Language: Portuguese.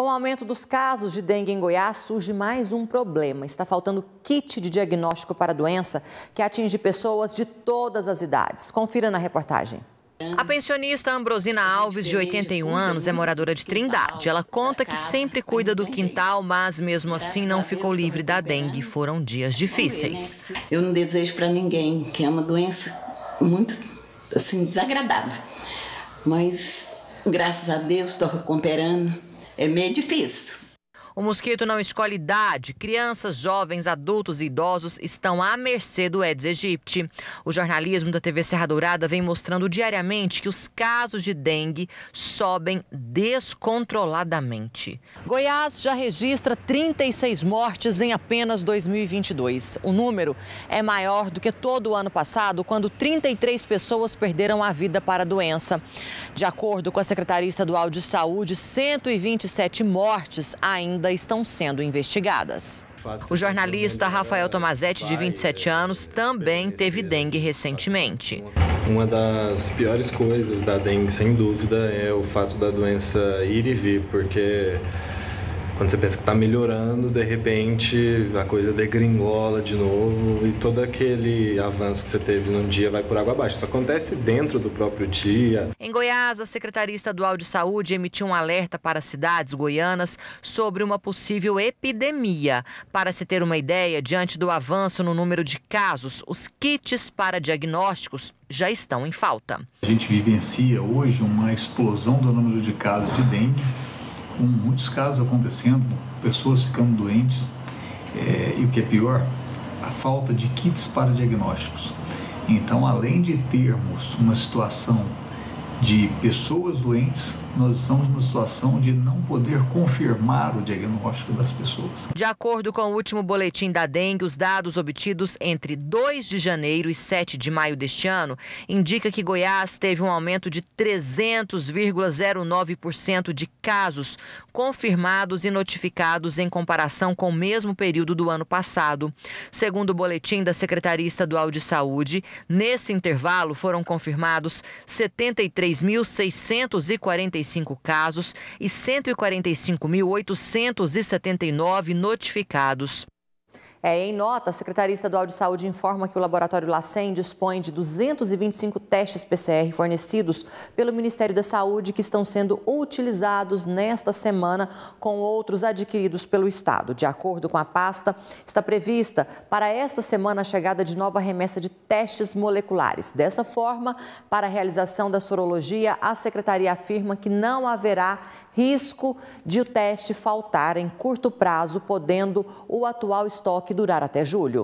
Com o aumento dos casos de dengue em Goiás, surge mais um problema. Está faltando kit de diagnóstico para a doença que atinge pessoas de todas as idades. Confira na reportagem. A pensionista Ambrosina Alves, de 81 anos, é moradora de Trindade. Ela conta que sempre cuida do quintal, mas mesmo assim não ficou livre da dengue. Foram dias difíceis. Eu não desejo para ninguém, que é uma doença muito assim desagradável. Mas graças a Deus estou recuperando é meio difícil. O mosquito não escolhe idade. Crianças, jovens, adultos e idosos estão à mercê do Aedes aegypti. O jornalismo da TV Serra Dourada vem mostrando diariamente que os casos de dengue sobem descontroladamente. Goiás já registra 36 mortes em apenas 2022. O número é maior do que todo o ano passado, quando 33 pessoas perderam a vida para a doença. De acordo com a Secretaria Estadual de Saúde, 127 mortes ainda ainda estão sendo investigadas. O jornalista Rafael Tomazetti, de 27 anos, também teve dengue recentemente. Uma das piores coisas da dengue, sem dúvida, é o fato da doença ir e vir, porque quando você pensa que está melhorando, de repente a coisa degringola de novo e todo aquele avanço que você teve num dia vai por água abaixo. Isso acontece dentro do próprio dia. Em Goiás, a Secretaria Estadual de Saúde emitiu um alerta para cidades goianas sobre uma possível epidemia. Para se ter uma ideia, diante do avanço no número de casos, os kits para diagnósticos já estão em falta. A gente vivencia hoje uma explosão do número de casos de dengue com muitos casos acontecendo, pessoas ficando doentes, é, e o que é pior, a falta de kits para diagnósticos. Então, além de termos uma situação de pessoas doentes, nós estamos numa situação de não poder confirmar o diagnóstico das pessoas. De acordo com o último boletim da dengue, os dados obtidos entre 2 de janeiro e 7 de maio deste ano indica que Goiás teve um aumento de 300,09% de casos confirmados e notificados em comparação com o mesmo período do ano passado. Segundo o boletim da Secretaria Estadual de Saúde, nesse intervalo foram confirmados 73 3.645 casos e 145.879 notificados. É, em nota, a Secretaria Estadual de Saúde informa que o laboratório LACEN dispõe de 225 testes PCR fornecidos pelo Ministério da Saúde que estão sendo utilizados nesta semana com outros adquiridos pelo Estado. De acordo com a pasta, está prevista para esta semana a chegada de nova remessa de testes moleculares. Dessa forma, para a realização da sorologia, a Secretaria afirma que não haverá risco de o teste faltar em curto prazo, podendo o atual estoque durar até julho.